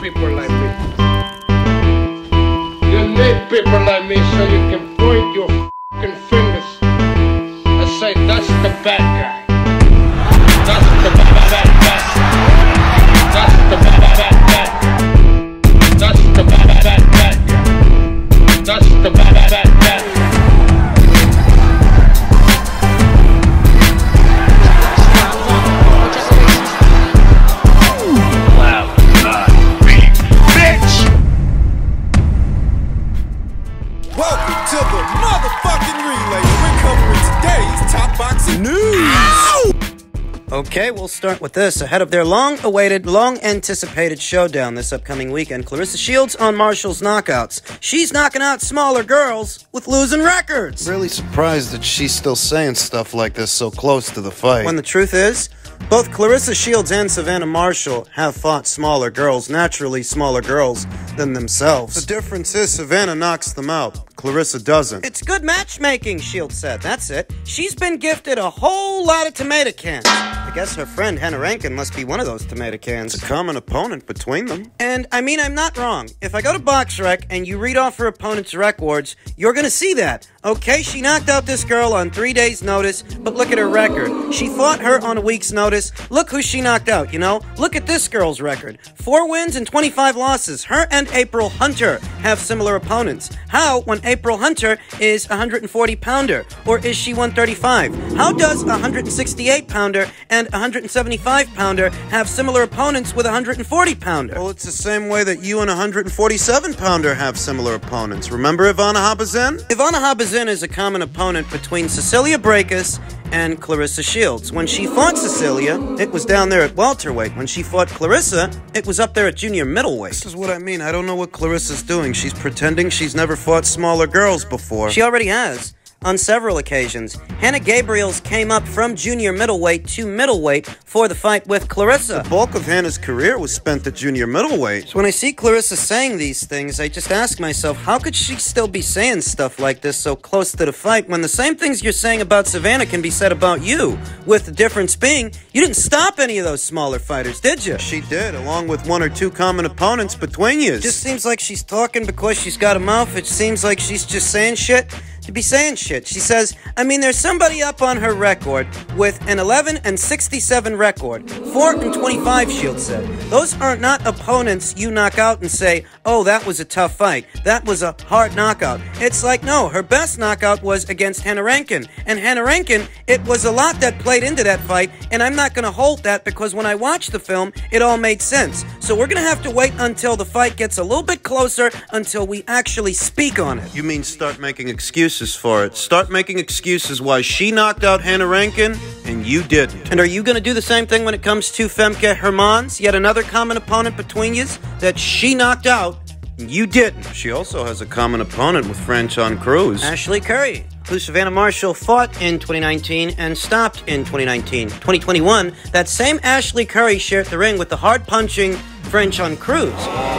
people like me. You need people like me so you can point your fucking fingers to the motherfucking relay. We're covering today's top boxing news. Okay, we'll start with this. Ahead of their long awaited, long anticipated showdown this upcoming weekend, Claressa Shields on Marshall's knockouts. She's knocking out smaller girls with losing records. Really surprised that she's still saying stuff like this so close to the fight. When the truth is, both Claressa Shields and Savannah Marshall have fought smaller girls, naturally smaller girls than themselves. the difference is Savannah knocks them out. Claressa doesn't. It's good matchmaking, Shields said. That's it. She's been gifted a whole lot of tomato cans. I guess her friend Hannah Rankin must be one of those tomato cans. It's a common opponent between them. And I mean, I'm not wrong. If I go to BoxRec and you read off her opponent's records, you're gonna see that. Okay, she knocked out this girl on three days' notice, but look at her record. She fought her on a week's notice. Look who she knocked out, you know? Look at this girl's record. Four wins and 25 losses. Her and April Hunter have similar opponents. How when April Hunter is a 140 pounder? Or is she 135? How does a 168 pounder and a 175 pounder have similar opponents with a 140 pounder? Well, it's the same way that you and a 147 pounder have similar opponents. Remember Ivana Habazin? Ivana Habazin is a common opponent between Cecilia Braekhus and Claressa Shields. When she fought Cecilia, it was down there at welterweight. When she fought Claressa, it was up there at junior middleweight. This is what I mean. I don't know what Claressa's doing. She's pretending she's never fought smaller girls before. She already has. On several occasions, Hanna Gabriels came up from junior middleweight to middleweight for the fight with Claressa. the bulk of Hanna's career was spent at junior middleweight. So when I see Claressa saying these things, I just ask myself, how could she still be saying stuff like this so close to the fight when the same things you're saying about Savannah can be said about you? With the difference being, you didn't stop any of those smaller fighters, did you? She did, along with one or two common opponents between you. just seems like she's talking because she's got a mouth. It seems like she's just saying shit to be saying shit. She says, I mean, there's somebody up on her record with an 11 and 67 record. 4 and 25, Shield said. Those are not opponents you knock out and say, oh, that was a tough fight. That was a hard knockout. It's like, no, her best knockout was against Hannah Rankin. And Hannah Rankin, it was a lot that played into that fight, and I'm not going to hold that because when I watched the film, it all made sense. So we're going to have to wait until the fight gets a little bit closer until we actually speak on it. You mean start making excuses for it. Start making excuses why she knocked out Hannah Rankin and you didn't. And are you going to do the same thing when it comes to Femke Hermans, yet another common opponent between you that she knocked out and you didn't? She also has a common opponent with Franchon Crews. Ashley Curry, who Savannah Marshall fought in 2019 and stopped in 2019. 2021, that same Ashley Curry shared the ring with the hard punching Franchon Cruz.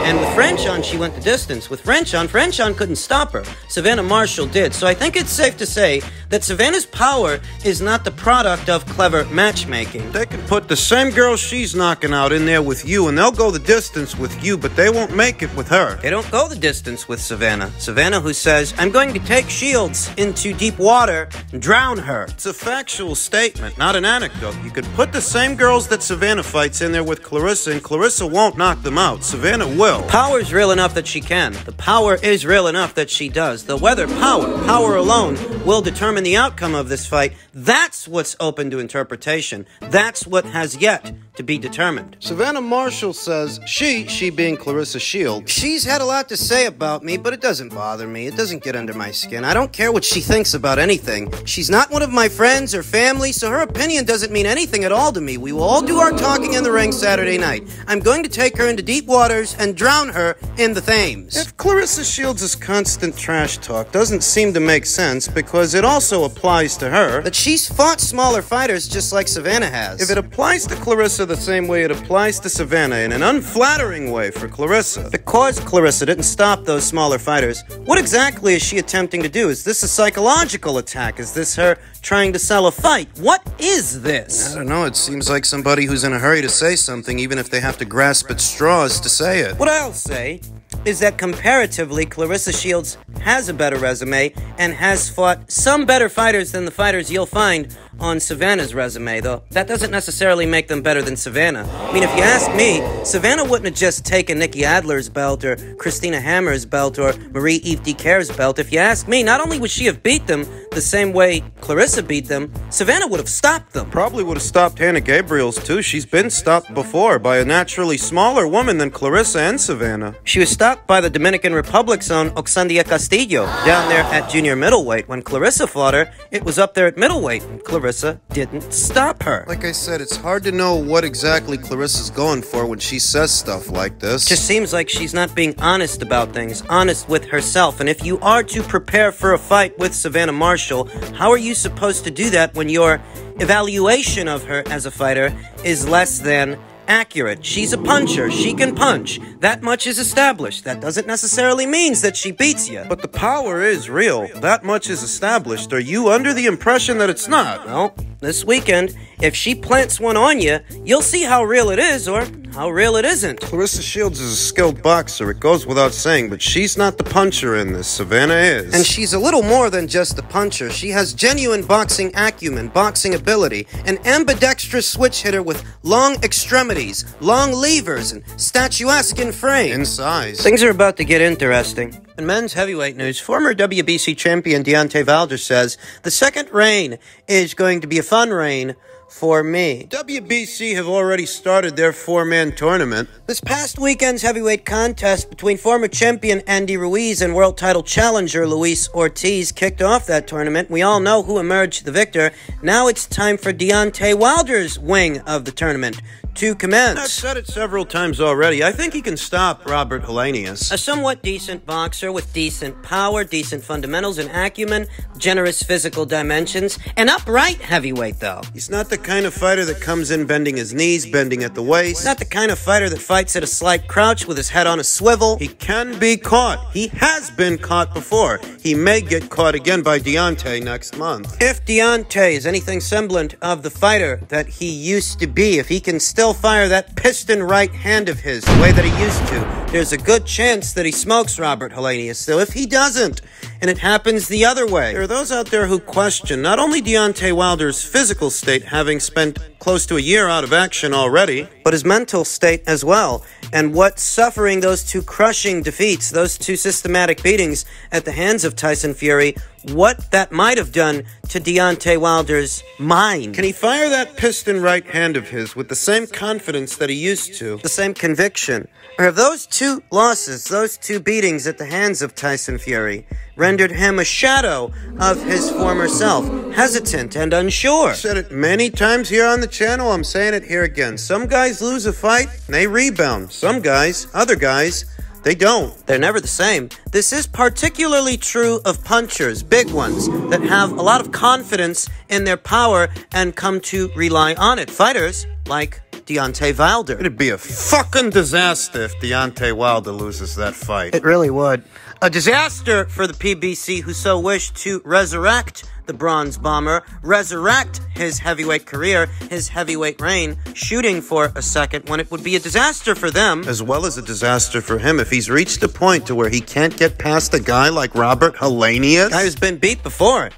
And with Franchon, she went the distance. With Franchon, French on couldn't stop her. Savannah Marshall did. So I think it's safe to say that Savannah's power is not the product of clever matchmaking. They can put the same girl she's knocking out in there with you, and they'll go the distance with you, but they won't make it with her. They don't go the distance with Savannah. Savannah, who says, I'm going to take Shields into deep water and drown her. It's a factual statement, not an anecdote. You could put the same girls that Savannah fights in there with Claressa, and Claressa won't knock them out. Savannah will. Power's real enough that she can. The power is real enough that she does. The whether power, power alone, will determine the outcome of this fight. That's what's open to interpretation. That's what has yet to be determined. Savannah Marshall says she, she being Claressa Shields, She's had a lot to say about me, but it doesn't bother me. It doesn't get under my skin. I don't care what she thinks about anything. She's not one of my friends or family, so her opinion doesn't mean anything at all to me. We will all do our talking in the ring Saturday night. I'm going to take her into deep waters and drown her in the Thames. If Claressa Shields' constant trash talk doesn't seem to make sense because because it also applies to her. That she's fought smaller fighters just like Savannah has. If it applies to Claressa the same way it applies to Savannah in an unflattering way for Claressa. Because Claressa didn't stop those smaller fighters, what exactly is she attempting to do? Is this a psychological attack? Is this her trying to sell a fight? What is this? I don't know, it seems like somebody who's in a hurry to say something, even if they have to grasp at straws to say it. What I'll say is that comparatively, Claressa Shields has a better resume and has fought some better fighters than the fighters you'll find on Savannah's resume, though that doesn't necessarily make them better than Savannah. I mean, if you ask me, Savannah wouldn't have just taken Nikki Adler's belt or Christina Hammer's belt or Marie Eve Dicaire's belt. If you ask me, not only would she have beat them the same way Claressa beat them, Savannah would have stopped them. Probably would have stopped Hanna Gabriels too. She's been stopped before by a naturally smaller woman than Claressa and Savannah. She was stopped by the Dominican Republic's own Oxandia Castillo down there at junior middleweight. When Claressa fought her, it was up there at middleweight. Claressa didn't stop her. Like I said, it's hard to know what exactly Claressa's going for when she says stuff like this. Just seems like she's not being honest about things, honest with herself. And if you are to prepare for a fight with Savannah Marshall, how are you supposed to do that when your evaluation of her as a fighter is less than accurate. She's a puncher. She can punch. That much is established. That doesn't necessarily means that she beats you. But the power is real. That much is established. Are you under the impression that it's not? Well, this weekend, if she plants one on you, you'll see how real it is or how real it isn't. Claressa Shields is a skilled boxer, it goes without saying, but she's not the puncher in this. Savannah is. And she's a little more than just a puncher. She has genuine boxing acumen, boxing ability, an ambidextrous switch hitter with long extremities, long levers, and statuesque in frame. in size. Things are about to get interesting. In men's heavyweight news, former WBC champion Deontay Wilder says the second reign is going to be a fun reign for me. WBC have already started their four man tournament. This past weekend's heavyweight contest between former champion Andy Ruiz and world title challenger Luis Ortiz kicked off that tournament. We all know who emerged the victor. Now it's time for Deontay Wilder's wing of the tournament to commence. I've said it several times already. I think he can stop Robert Helenius. A somewhat decent boxer with decent power, decent fundamentals and acumen, generous physical dimensions, an upright heavyweight though. He's not the kind of fighter that comes in bending his knees, bending at the waist. Not the kind of fighter that fights at a slight crouch with his head on a swivel. He can be caught. He has been caught before. He may get caught again by Deontay next month. If Deontay is anything semblant of the fighter that he used to be, if he can still fire that piston right hand of his the way that he used to, there's a good chance that he smokes Robert Helenius still. If he doesn't, and it happens the other way, There are those out there who question not only Deontay Wilder's physical state, having spent close to a year out of action already, but his mental state as well, and what suffering those two crushing defeats, those two systematic beatings at the hands of Tyson Fury, what that might have done to Deontay Wilder's mind. can he fire that piston right hand of his with the same confidence that he used to? the same conviction? Or have those two losses, those two beatings at the hands of Tyson Fury, rendered him a shadow of his former self, hesitant and unsure? I've said it many times here on the channel. I'm saying it here again. Some guys lose a fight and they rebound. Some guys, other guys, they don't. They're never the same. This is particularly true of punchers, big ones, that have a lot of confidence in their power and come to rely on it. Fighters like Deontay Wilder. It'd be a fucking disaster if Deontay Wilder loses that fight. It really would. A disaster for the PBC who so wished to resurrect the Bronze Bomber, resurrect his heavyweight career, his heavyweight reign, shooting for a second when it would be a disaster for them. as well as a disaster for him if he's reached a point to where he can't get past a guy like Robert Helenius. guy who's been beat before.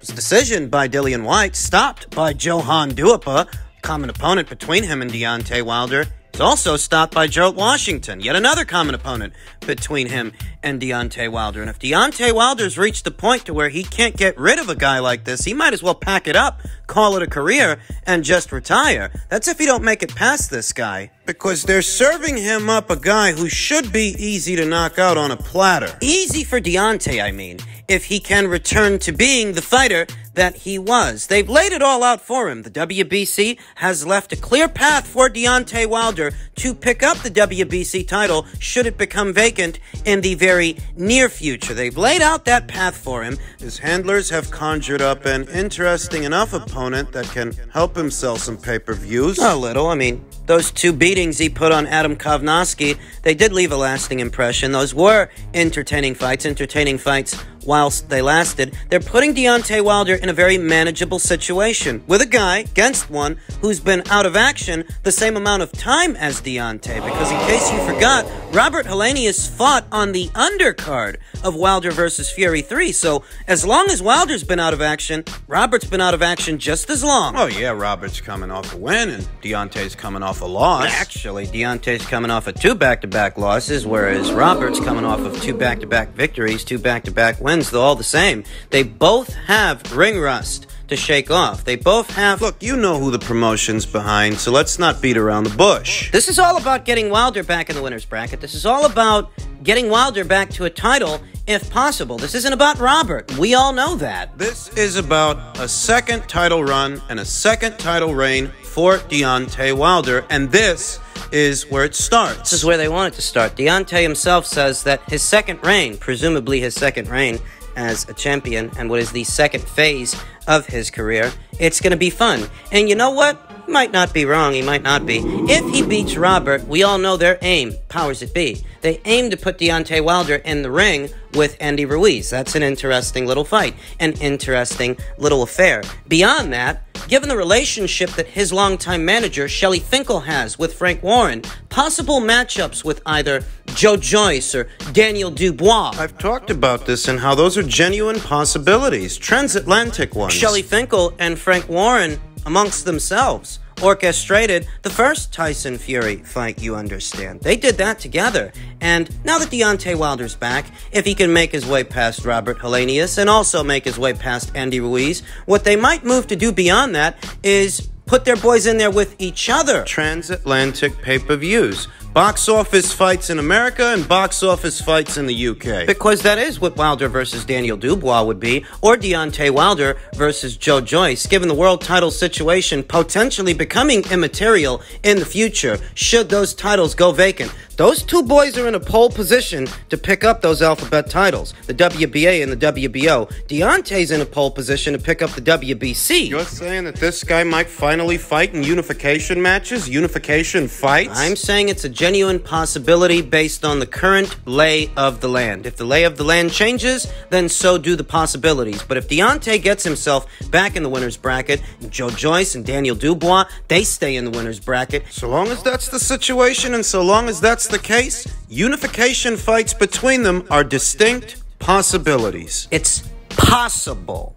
Was decision by Dillian Whyte, stopped by Johann Duhaupas, common opponent between him and Deontay Wilder. He's also stopped by Gerald Washington, yet another common opponent between him and Deontay Wilder. And if Deontay Wilder's reached the point to where he can't get rid of a guy like this, he might as well pack it up, call it a career, and just retire. That's if he don't make it past this guy. because they're serving him up a guy who should be easy to knock out on a platter. Easy for Deontay, I mean, if he can return to being the fighter that he was. They've laid it all out for him. The WBC has left a clear path for Deontay Wilder to pick up the WBC title should it become vacant in the very near future. They've laid out that path for him. His handlers have conjured up an interesting enough opponent that can help him sell some pay per views. A little. I mean, those two beatings he put on Adam Kownacki, they did leave a lasting impression. Those were entertaining fights, entertaining fights whilst they lasted. They're putting Deontay Wilder in a very manageable situation with a guy against one who's been out of action the same amount of time as Deontay. Because in case you forgot, Robert Helenius fought on the undercard of Wilder versus Fury 3. So as long as Wilder's been out of action, Robert's been out of action just as long. Oh, yeah, Robert's coming off a win and Deontay's coming off a loss. Actually, Deontay's coming off of two back to back losses, whereas Robert's coming off of two back to back victories, two back to back wins, though all the same. They both have ring rust to shake off. They both have. Look, you know who the promotion's behind, so let's not beat around the bush. This is all about getting Wilder back in the winner's bracket. This is all about getting Wilder back to a title if possible. This isn't about Robert. We all know that. This is about a second title run and a second title reign for Deontay Wilder, and this is where it starts. This is where they want it to start. Deontay himself says that his second reign, presumably his second reign as a champion, and what is the second phase of his career, it's going to be fun. And you know what? Might not be wrong, he might not be. If he beats Robert, we all know their aim, powers it be. They aim to put Deontay Wilder in the ring with Andy Ruiz. That's an interesting little fight, an interesting little affair. Beyond that, given the relationship that his longtime manager, Shelly Finkel, has with Frank Warren, possible matchups with either Joe Joyce or Daniel Dubois. I've talked about this and how those are genuine possibilities, transatlantic ones. Shelly Finkel and Frank Warren amongst themselves orchestrated the first Tyson Fury fight, you understand. They did that together. And now that Deontay Wilder's back, if he can make his way past Robert Helenius and also make his way past Andy Ruiz, what they might move to do beyond that is put their boys in there with each other. Transatlantic pay per views. Box office fights in America and box office fights in the UK. Because that is what Wilder versus Daniel Dubois would be, or Deontay Wilder versus Joe Joyce, given the world title situation potentially becoming immaterial in the future should those titles go vacant. Those two boys are in a pole position to pick up those alphabet titles, the WBA and the WBO. Deontay's in a pole position to pick up the WBC. You're saying that this guy might finally fight in unification matches, unification fights? I'm saying it's a genuine possibility based on the current lay of the land. If the lay of the land changes, then so do the possibilities. But if Deontay gets himself back in the winner's bracket, Joe Joyce and Daniel Dubois, they stay in the winner's bracket. So long as that's the situation and so long as that's the case, unification fights between them are distinct possibilities. It's possible.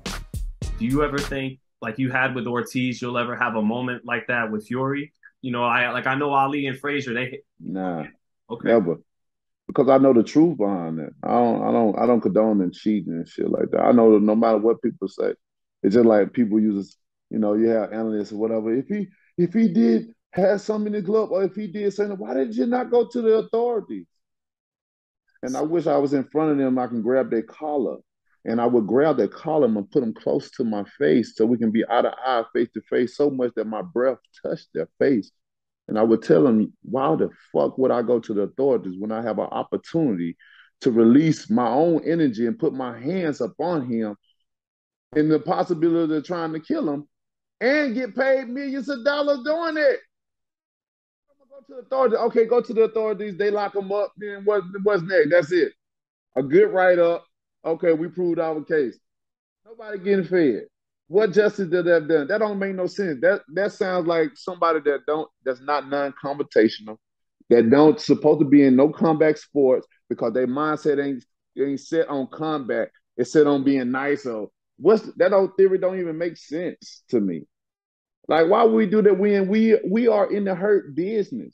Do you ever think, like you had with Ortiz, you'll ever have a moment like that with Fury? You know, I like I know Ali and Frazier. They Nah, okay. never. Because I know the truth behind it. I don't, I don't, I don't condone and cheating and shit like that. I know that no matter what people say, it's just like people use, you know, you have analysts or whatever. If he, if he did have something in the glove, or if he did something, why did you not go to the authorities? And I wish I was in front of them. I can grab their collar, and I would grab their collar and put them close to my face so we can be eye to eye, face to face, so much that my breath touched their face. And I would tell them, why the fuck would I go to the authorities when I have an opportunity to release my own energy and put my hands up on him in the possibility of trying to kill him and get paid millions of dollars doing it? Gonna the authorities. Okay, go to the authorities. They lock them up. Then what, what's next? That's it. A good write up. Okay, we proved our case. Nobody getting fed. What justice did that have done? That don't make no sense. That that sounds like somebody that don't that's not non-computational, that don't supposed to be in no combat sports because their mindset ain't ain't set on combat. It's set on being nice. So what's that old theory don't even make sense to me. Like why would we do that when we we are in the hurt business?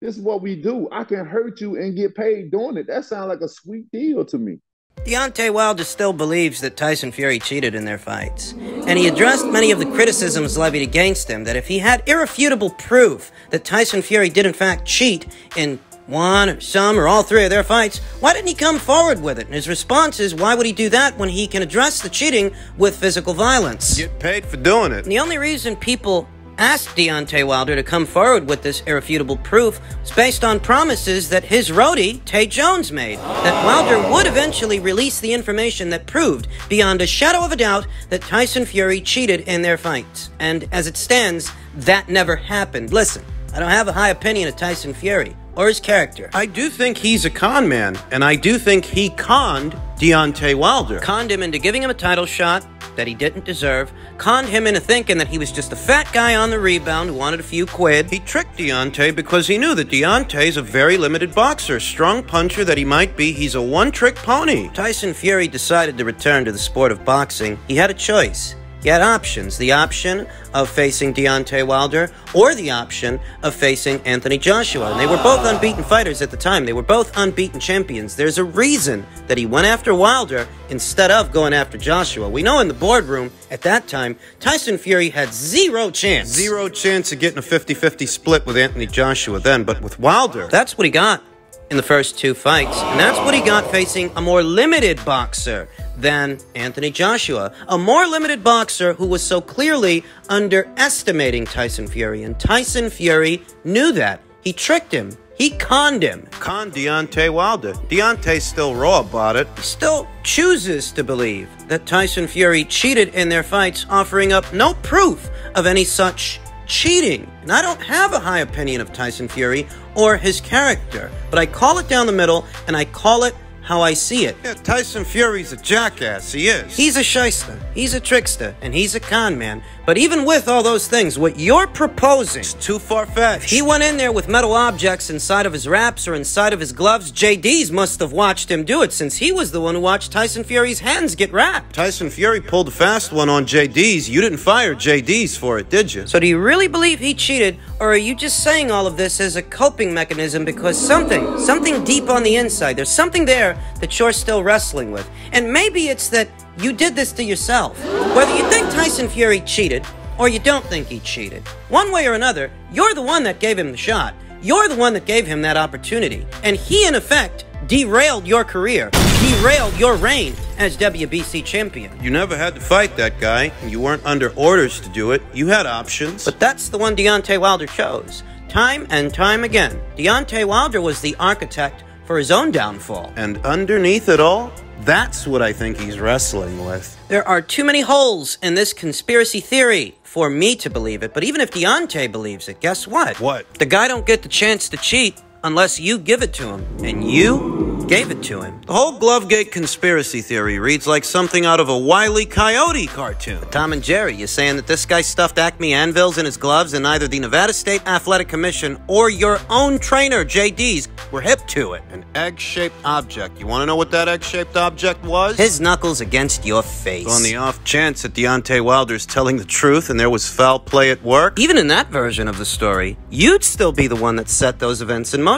This is what we do. I can hurt you and get paid doing it. That sounds like a sweet deal to me. Deontay Wilder still believes that Tyson Fury cheated in their fights, and he addressed many of the criticisms levied against him that if he had irrefutable proof that Tyson Fury did in fact cheat in one or some or all three of their fights, why didn't he come forward with it? And his response is, why would he do that when he can address the cheating with physical violence? Get paid for doing it. And the only reason people asked Deontay Wilder to come forward with this irrefutable proof was based on promises that his roadie, Tay Jones, made. That Wilder would eventually release the information that proved, beyond a shadow of a doubt, that Tyson Fury cheated in their fights. And as it stands, that never happened. Listen, I don't have a high opinion of Tyson Fury or his character. I do think he's a con man, and I do think he conned Deontay Wilder. Conned him into giving him a title shot that he didn't deserve, conned him into thinking that he was just a fat guy on the rebound who wanted a few quid. He tricked Deontay because he knew that Deontay's a very limited boxer. Strong puncher that he might be, he's a one trick pony. Tyson Fury decided to return to the sport of boxing. He had a choice. He had options the option of facing Deontay Wilder or the option of facing Anthony Joshua. And they were both unbeaten fighters at the time. They were both unbeaten champions. There's a reason that he went after Wilder instead of going after Joshua. We know in the boardroom at that time, Tyson Fury had zero chance. Zero chance of getting a 50 50 split with Anthony Joshua then, but with Wilder. That's what he got in the first two fights. And that's what he got facing a more limited boxer than Anthony Joshua, a more limited boxer who was so clearly underestimating Tyson Fury. And Tyson Fury knew that. He tricked him. He conned him. Conned Deontay Wilder. Deontay's still raw about it. He still chooses to believe that Tyson Fury cheated in their fights, offering up no proof of any such cheating. And I don't have a high opinion of Tyson Fury or his character, but I call it down the middle and I call it how I see it. Yeah, Tyson Fury's a jackass. He is. He's a shyster, he's a trickster, and he's a con man. But even with all those things, what you're proposing, It's too far fetched. he went in there with metal objects inside of his wraps or inside of his gloves. Jay Deas must have watched him do it since he was the one who watched Tyson Fury's hands get wrapped. Tyson Fury pulled a fast one on Jay Deas. You didn't fire Jay Deas for it, did you? So do you really believe he cheated, or are you just saying all of this as a coping mechanism because something, something deep on the inside, there's something there that you're still wrestling with? And maybe it's that you did this to yourself. Whether you think Tyson Fury cheated, or you don't think he cheated, one way or another, you're the one that gave him the shot. You're the one that gave him that opportunity. And he, in effect, derailed your career, derailed your reign as WBC champion. You never had to fight that guy. And you weren't under orders to do it. You had options. But that's the one Deontay Wilder chose. Time and time again, Deontay Wilder was the architect for his own downfall. and underneath it all, that's what I think he's wrestling with. There are too many holes in this conspiracy theory for me to believe it, but even if Deontay believes it, guess what? What? The guy don't get the chance to cheat unless you give it to him, and you gave it to him. The whole Glovegate conspiracy theory reads like something out of a Wile E. Coyote cartoon. Tom and Jerry, you're saying that this guy stuffed Acme anvils in his gloves and neither the Nevada State Athletic Commission or your own trainer, Jay Deas, were hip to it? An egg shaped object. You want to know what that egg shaped object was? His knuckles against your face. On the off chance that Deontay Wilder's telling the truth and there was foul play at work. Even in that version of the story, you'd still be the one that set those events in motion.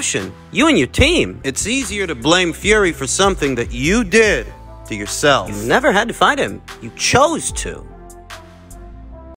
You and your team. It's easier to blame Fury for something that you did to yourself. You never had to fight him. You chose to.